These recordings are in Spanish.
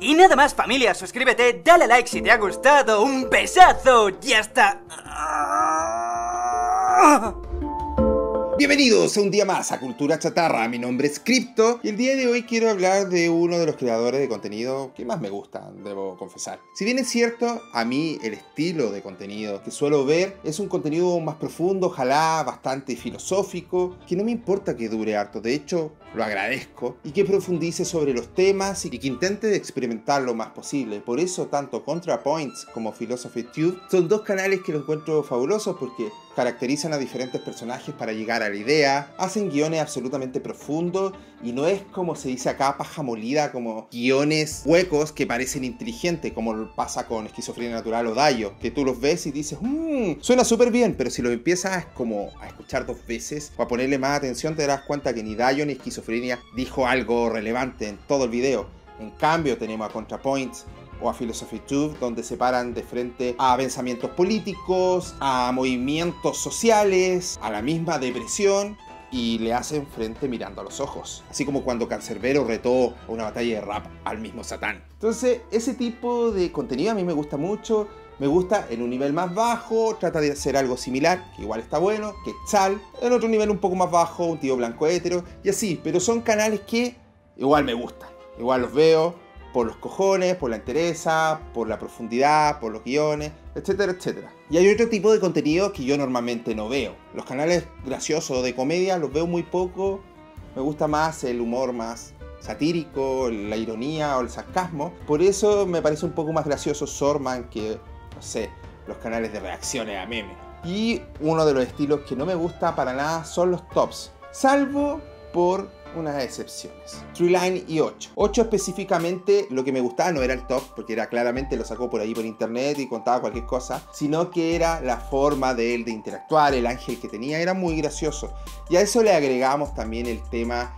Y nada más familia, suscríbete, dale like si te ha gustado, un besazo y hasta... Bienvenidos a un día más a Cultura Chatarra, mi nombre es Crypto y el día de hoy quiero hablar de uno de los creadores de contenido que más me gusta, debo confesar. Si bien es cierto, a mí el estilo de contenido que suelo ver es un contenido más profundo, ojalá bastante filosófico, que no me importa que dure harto, de hecho lo agradezco, y que profundice sobre los temas y que intente experimentar lo más posible. Por eso tanto ContraPoints como Philosophy Tube son dos canales que los encuentro fabulosos porque caracterizan a diferentes personajes para llegar a la idea, hacen guiones absolutamente profundos y no es como se dice acá paja molida, como guiones huecos que parecen inteligentes, como pasa con Esquizofrenia Natural o Dayo, que tú los ves y dices, mmm, suena súper bien, pero si lo empiezas como a escuchar dos veces o a ponerle más atención te darás cuenta que ni Dayo ni Esquizofrenia dijo algo relevante en todo el video. En cambio tenemos a ContraPoints o a Philosophy Tube, donde se paran de frente a pensamientos políticos, a movimientos sociales, a la misma depresión y le hacen frente mirando a los ojos. Así como cuando Cancerbero retó una batalla de rap al mismo Satán. Entonces, ese tipo de contenido a mí me gusta mucho. Me gusta en un nivel más bajo, trata de hacer algo similar, que igual está bueno, que Chal. En otro nivel un poco más bajo, un tío blanco hétero, y así. Pero son canales que igual me gustan. Igual los veo, por los cojones, por la entereza, por la profundidad, por los guiones, etcétera, etcétera. Y hay otro tipo de contenido que yo normalmente no veo. Los canales graciosos de comedia los veo muy poco. Me gusta más el humor más satírico, la ironía o el sarcasmo. Por eso me parece un poco más gracioso Sorman que, no sé, los canales de reacciones a memes. Y uno de los estilos que no me gusta para nada son los tops. Salvo por unas excepciones. Treeline y 8. 8 específicamente lo que me gustaba no era el top, porque era claramente lo sacó por ahí por internet y contaba cualquier cosa, sino que era la forma de él de interactuar, el ángel que tenía, era muy gracioso. Y a eso le agregamos también el tema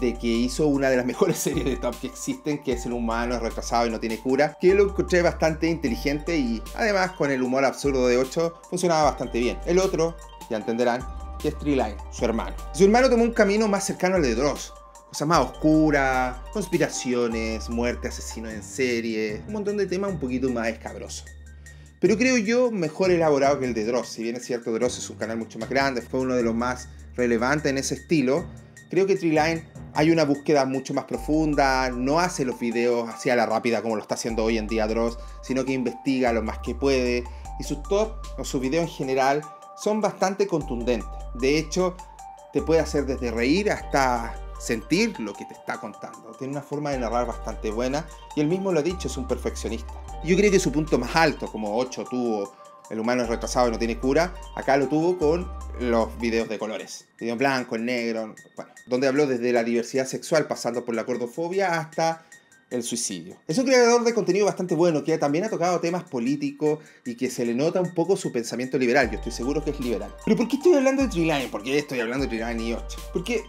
de que hizo una de las mejores series de top que existen, que es El humano retrasado y no tiene cura, que lo encontré bastante inteligente y además con el humor absurdo de 8 funcionaba bastante bien. El otro, ya entenderán, que es Treeline, su hermano. Su hermano tomó un camino más cercano al de Dross. Cosas más oscuras, conspiraciones, muerte, asesinos en serie, un montón de temas un poquito más escabrosos. Pero creo yo mejor elaborado que el de Dross. Si bien es cierto, Dross es un canal mucho más grande, fue uno de los más relevantes en ese estilo. Creo que Treeline hay una búsqueda mucho más profunda, no hace los videos así a la rápida como lo está haciendo hoy en día Dross, sino que investiga lo más que puede. Y sus top o sus videos en general son bastante contundentes. De hecho, te puede hacer desde reír hasta sentir lo que te está contando. Tiene una forma de narrar bastante buena y él mismo lo ha dicho, es un perfeccionista. Yo creo que su punto más alto, como 8 tuvo El humano es retrasado y no tiene cura, acá lo tuvo con los videos de colores. Video en blanco, en negro, bueno, donde habló desde la diversidad sexual pasando por la cordofobia hasta el suicidio. Es un creador de contenido bastante bueno que también ha tocado temas políticos y que se le nota un poco su pensamiento liberal. Yo estoy seguro que es liberal. Pero ¿por qué estoy hablando de Treeline? ¿Por qué estoy hablando de Treeline y 8? Porque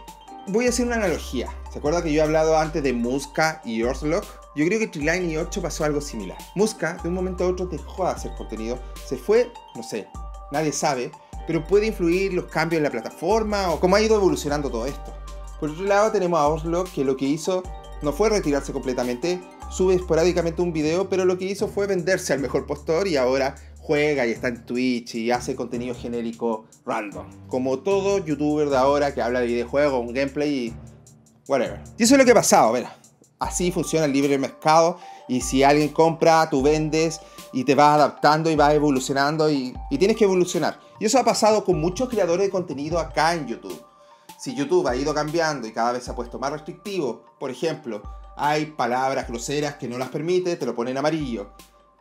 voy a hacer una analogía. ¿Se acuerda que yo he hablado antes de Muska y Earthlock? Yo creo que Treeline y 8 pasó algo similar. Muska de un momento a otro dejó de hacer contenido. Se fue, no sé, nadie sabe, pero puede influir los cambios en la plataforma o cómo ha ido evolucionando todo esto. Por otro lado tenemos a Earthlock que lo que hizo no fue retirarse completamente, sube esporádicamente un video, pero lo que hizo fue venderse al mejor postor y ahora juega y está en Twitch y hace contenido genérico random. Como todo youtuber de ahora que habla de videojuegos, un gameplay y whatever. Y eso es lo que ha pasado, ver. Así funciona el libre mercado y si alguien compra, tú vendes y te vas adaptando y vas evolucionando y, y tienes que evolucionar. Y eso ha pasado con muchos creadores de contenido acá en YouTube si YouTube ha ido cambiando y cada vez se ha puesto más restrictivo, por ejemplo, hay palabras groseras que no las permite, te lo ponen amarillo.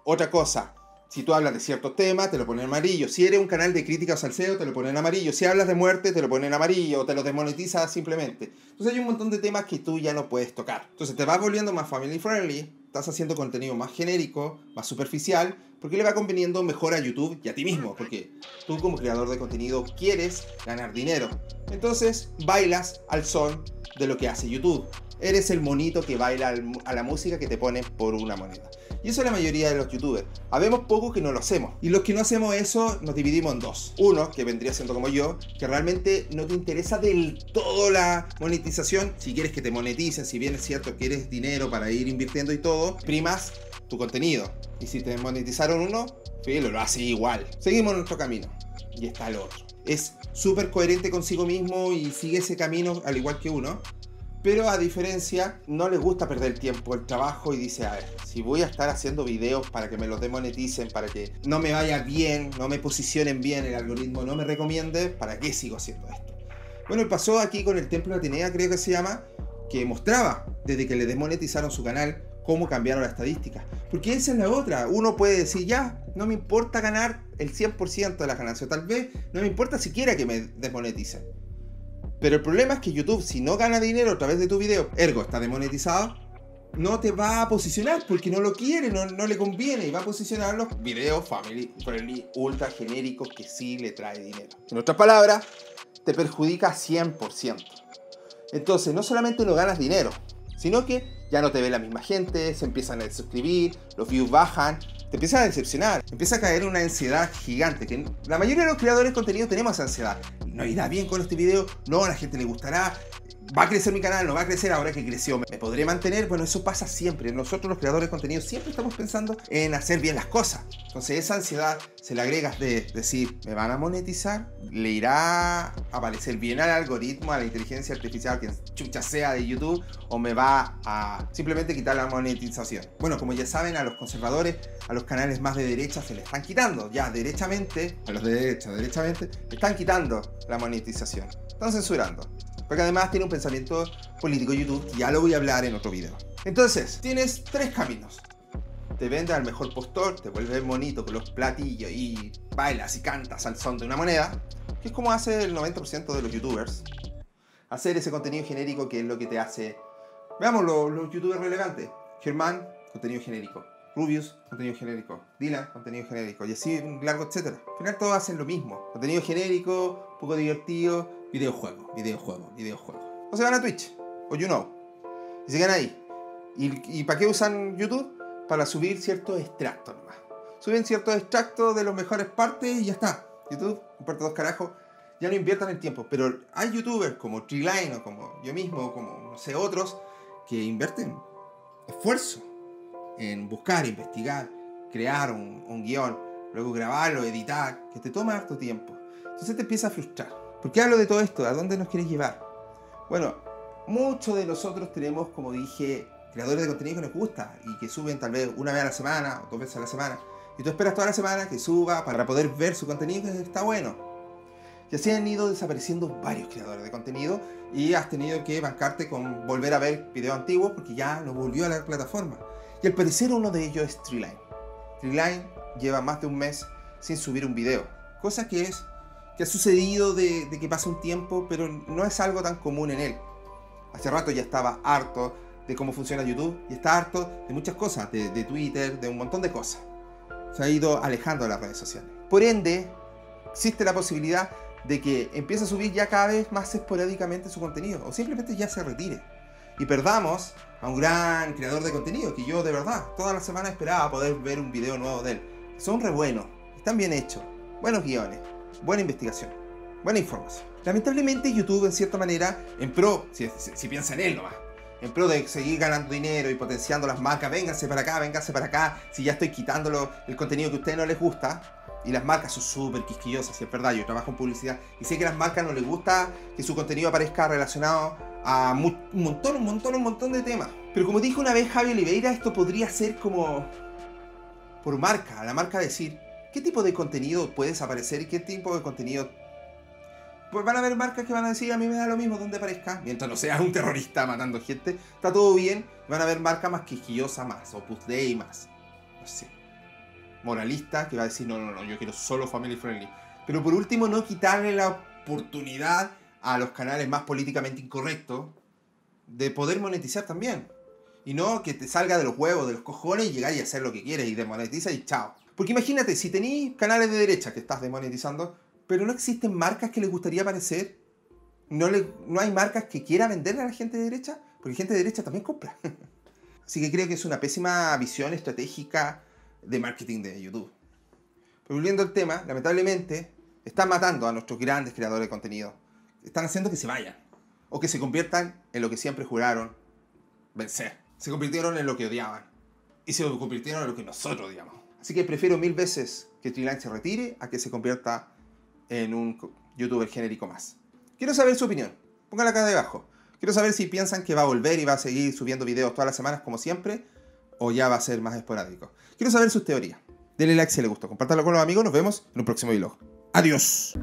Otra cosa, si tú hablas de ciertos temas, te lo ponen amarillo. Si eres un canal de crítica o salseo, te lo ponen amarillo. Si hablas de muerte, te lo ponen amarillo o te lo desmonetiza simplemente. Entonces hay un montón de temas que tú ya no puedes tocar. Entonces te vas volviendo más family friendly, estás haciendo contenido más genérico, más superficial, porque le va conveniendo mejor a YouTube y a ti mismo, porque tú como creador de contenido quieres ganar dinero. Entonces bailas al son de lo que hace YouTube. Eres el monito que baila a la música que te ponen por una moneda. Y eso es la mayoría de los youtubers. Habemos pocos que no lo hacemos. Y los que no hacemos eso nos dividimos en dos. Uno, que vendría siendo como yo, que realmente no te interesa del todo la monetización. Si quieres que te moneticen, si bien es cierto quieres dinero para ir invirtiendo y todo, primas tu contenido. Y si te monetizaron uno, filo, lo hace igual. Seguimos nuestro camino. Y está el otro. Es súper coherente consigo mismo y sigue ese camino al igual que uno. Pero a diferencia, no le gusta perder tiempo el trabajo y dice, a ver, si voy a estar haciendo videos para que me los demoneticen, para que no me vaya bien, no me posicionen bien, el algoritmo no me recomiende, ¿para qué sigo haciendo esto? Bueno, pasó aquí con el Templo de Atenea, creo que se llama, que mostraba, desde que le desmonetizaron su canal, cómo cambiaron las estadísticas. Porque esa es la otra. Uno puede decir, ya, no me importa ganar el 100% de la ganancia. Tal vez no me importa siquiera que me desmoneticen. Pero el problema es que YouTube, si no gana dinero a través de tu video, ergo está demonetizado, no te va a posicionar porque no lo quiere, no, no le conviene y va a posicionar los videos family friendly ultra genéricos que sí le trae dinero. En otras palabras, te perjudica 100%. Entonces, no solamente no ganas dinero, sino que ya no te ve la misma gente, se empiezan a suscribir, los views bajan, te empieza a decepcionar, empieza a caer una ansiedad gigante. Que la mayoría de los creadores de contenido tenemos ansiedad. No irá bien con este video, no, a la gente le gustará, va a crecer mi canal, no va a crecer ahora que creció, me podré mantener. Bueno, eso pasa siempre. Nosotros los creadores de contenido siempre estamos pensando en hacer bien las cosas. Entonces esa ansiedad se le agregas de decir, me van a monetizar, le irá a parecer bien al algoritmo, a la inteligencia artificial que chucha sea de YouTube, o me va a simplemente quitar la monetización. Bueno, como ya saben, a los conservadores, a los canales más de derecha se le están quitando, ya derechamente, a los de derecha, derechamente, están quitando la monetización. Están censurando. Porque además tiene un pensamiento político YouTube, que ya lo voy a hablar en otro video. Entonces, tienes tres caminos. Te vende al mejor postor, te vuelves bonito con los platillos y bailas y cantas al son de una moneda, que es como hace el 90% de los youtubers. Hacer ese contenido genérico que es lo que te hace... Veamos los, youtubers relevantes. Germán, contenido genérico. Rubius, contenido genérico. Dylan, contenido genérico. Y así largo, etc. Al final todos hacen lo mismo. Contenido genérico, poco divertido, videojuego, videojuego, videojuego. O se van a Twitch, o you know. Y se quedan ahí. ¿Y, para qué usan YouTube? Para subir ciertos extractos nomás. Suben ciertos extractos de las mejores partes y ya está. YouTube, parte dos carajos. Ya no inviertan el tiempo. Pero hay youtubers como Treeline o como yo mismo, como no sé, otros, que invierten esfuerzo en buscar, investigar, crear un, un guion, luego grabarlo, editar, que te toma harto tiempo. Entonces te empieza a frustrar. ¿Por qué hablo de todo esto? ¿A dónde nos quieres llevar? Bueno, muchos de nosotros tenemos, como dije, creadores de contenido que nos gusta y que suben tal vez una vez a la semana o dos veces a la semana. Y tú esperas toda la semana que suba para poder ver su contenido que está bueno. Y así han ido desapareciendo varios creadores de contenido y has tenido que bancarte con volver a ver videos antiguos porque ya no volvió a la plataforma. Y al parecer uno de ellos es Treeline. Treeline lleva más de un mes sin subir un video, cosa que es que ha sucedido de, que pasa un tiempo, pero no es algo tan común en él. Hace rato ya estaba harto de cómo funciona YouTube y está harto de muchas cosas, de, Twitter, de un montón de cosas. Se ha ido alejando de las redes sociales. Por ende, existe la posibilidad de que empiece a subir ya cada vez más esporádicamente su contenido o simplemente ya se retire. Y perdamos a un gran creador de contenido que yo de verdad toda la semana esperaba poder ver un video nuevo de él. Son re buenos, están bien hechos, buenos guiones buena investigación, buena información. Lamentablemente YouTube en cierta manera, en pro, si, piensa en él nomás, en pro de seguir ganando dinero y potenciando las marcas, vénganse para acá, vénganse para acá, si ya estoy quitándolo el contenido que a ustedes no les gusta, y las marcas son súper quisquillosas, si es verdad, yo trabajo en publicidad, y sé que a las marcas no les gusta que su contenido aparezca relacionado a un montón, un montón, un montón de temas. Pero como dijo una vez Javi Oliveira, esto podría ser como por marca, la marca decir, ¿Qué tipo de contenido puede desaparecer y qué tipo de contenido... Pues van a haber marcas que van a decir, a mí me da lo mismo donde aparezca, mientras no seas un terrorista matando gente, está todo bien. Van a haber marcas más quisquillosas, más Opus Dei, más, no sé, moralista, que va a decir, no, no, no, yo quiero solo family friendly. Pero por último, no quitarle la oportunidad a los canales más políticamente incorrectos de poder monetizar también. Y no que te salga de los huevos, de los cojones y llegar y hacer lo que quieres y demonetiza y chao. Porque imagínate, si tenéis canales de derecha que estás demonetizando, pero no existen marcas que les gustaría aparecer, no, le, no hay marcas que quieran venderle a la gente de derecha, porque gente de derecha también compra. Así que creo que es una pésima visión estratégica de marketing de YouTube. Pero volviendo al tema, lamentablemente están matando a nuestros grandes creadores de contenido. Están haciendo que se vayan. O que se conviertan en lo que siempre juraron vencer. Se convirtieron en lo que odiaban. Y se convirtieron en lo que nosotros odiamos. Así que prefiero mil veces que Triline se retire a que se convierta en un youtuber genérico más. Quiero saber su opinión. Pónganla acá debajo. Quiero saber si piensan que va a volver y va a seguir subiendo videos todas las semanas como siempre. O ya va a ser más esporádico. Quiero saber sus teorías. Denle like si les gustó. Compártalo con los amigos. Nos vemos en un próximo vlog. Adiós.